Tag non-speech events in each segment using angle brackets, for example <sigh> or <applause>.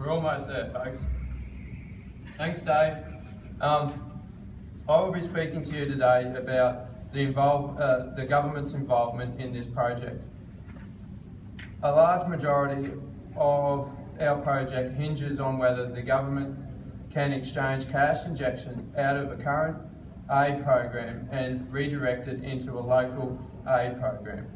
We're almost there, folks. Thanks, Dave. Um, I will be speaking to you today about the, involve, uh, the government's involvement in this project. A large majority of our project hinges on whether the government can exchange cash injection out of a current aid program and redirect it into a local aid program.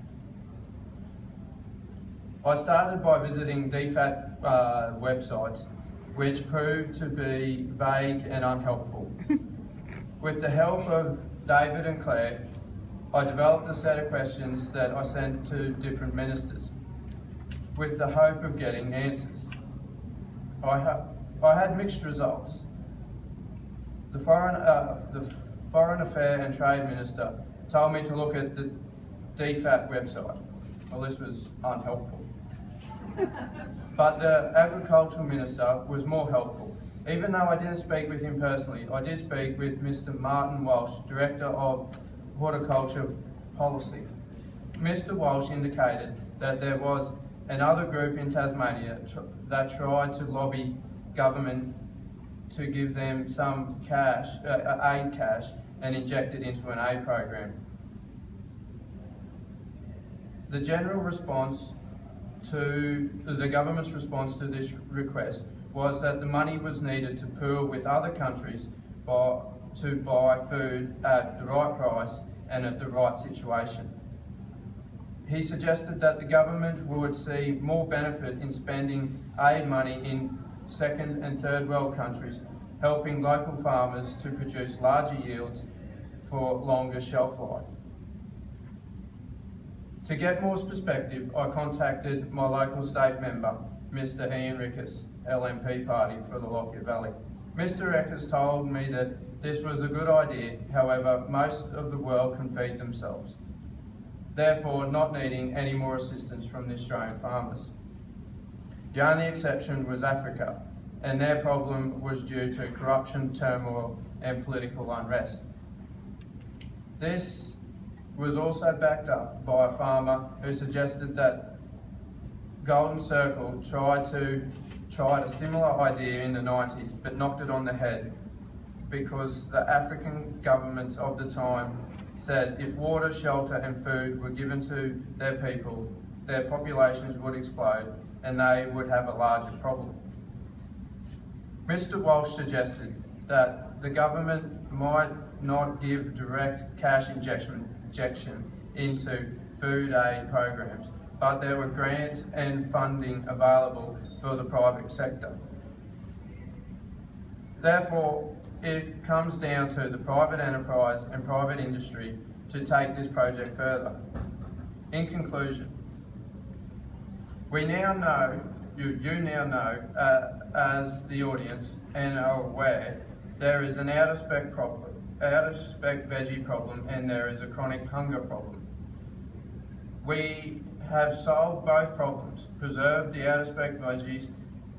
I started by visiting DFAT uh, websites, which proved to be vague and unhelpful. <laughs> With the help of David and Claire, I developed a set of questions that I sent to different ministers, with the hope of getting answers. I, ha I had mixed results. The Foreign, uh, the Foreign Affairs and Trade Minister told me to look at the DFAT website. Well, this was unhelpful. But the Agricultural Minister was more helpful. Even though I didn't speak with him personally, I did speak with Mr Martin Walsh, Director of Horticulture Policy. Mr Walsh indicated that there was another group in Tasmania tr that tried to lobby government to give them some cash, uh, uh, aid cash, and inject it into an aid program. The general response to the government's response to this request was that the money was needed to pool with other countries by, to buy food at the right price and at the right situation. He suggested that the government would see more benefit in spending aid money in second and third world countries, helping local farmers to produce larger yields for longer shelf life. To get more perspective, I contacted my local state member, Mr Ian Rickuss, LNP party for the Lockyer Valley. Mr Rickuss told me that this was a good idea, however, most of the world can feed themselves, therefore not needing any more assistance from the Australian farmers. The only exception was Africa, and their problem was due to corruption, turmoil and political unrest. This was also backed up by a farmer who suggested that Golden Circle tried to tried a similar idea in the 90s but knocked it on the head because the African governments of the time said if water, shelter and food were given to their people, their populations would explode and they would have a larger problem. Mr Walsh suggested that the government might not give direct cash injection injection into food aid programs, but there were grants and funding available for the private sector. Therefore, it comes down to the private enterprise and private industry to take this project further. In conclusion, we now know, you, you now know, uh, as the audience and are aware, there is an out-of-spec problem out of spec veggie problem and there is a chronic hunger problem. We have solved both problems, preserve the out of spec veggies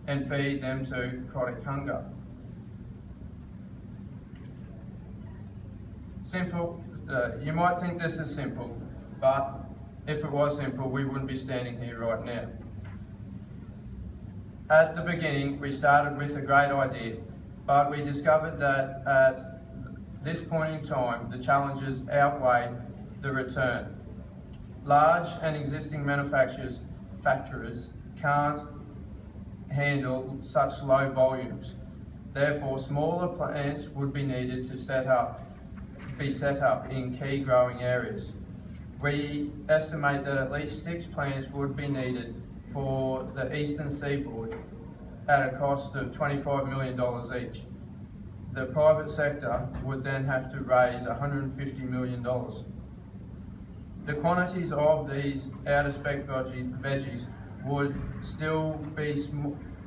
and feed them to chronic hunger. Simple, uh, you might think this is simple, but if it was simple, we wouldn't be standing here right now. At the beginning, we started with a great idea, but we discovered that at this point in time, the challenges outweigh the return. Large and existing manufacturers factories can't handle such low volumes. Therefore, smaller plants would be needed to set up, be set up in key growing areas. We estimate that at least six plants would be needed for the eastern seaboard at a cost of $25 million each the private sector would then have to raise $150 million. The quantities of these out-of-spec veggies would still be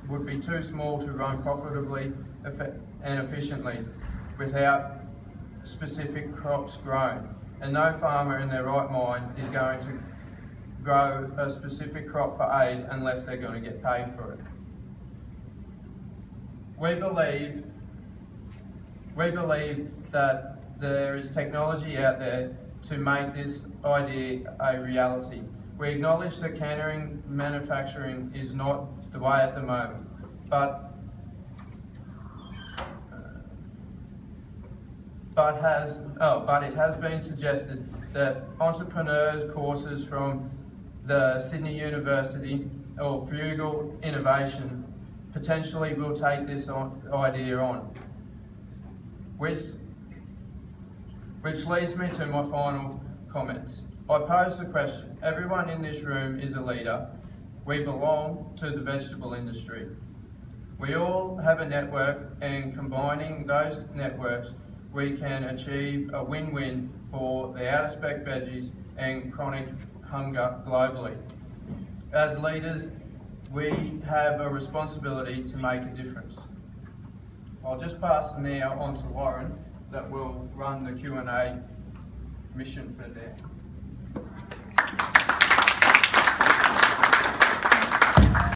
would be too small to run profitably and efficiently without specific crops grown. And no farmer in their right mind is going to grow a specific crop for aid unless they're going to get paid for it. We believe we believe that there is technology out there to make this idea a reality. We acknowledge that cannering manufacturing is not the way at the moment. but but has oh, but it has been suggested that entrepreneurs courses from the Sydney University or Frugal Innovation potentially will take this on, idea on. Which, which leads me to my final comments. I pose the question, everyone in this room is a leader. We belong to the vegetable industry. We all have a network and combining those networks, we can achieve a win-win for the out-of-spec veggies and chronic hunger globally. As leaders, we have a responsibility to make a difference. I'll just pass now on to Warren that will run the Q&A mission for there.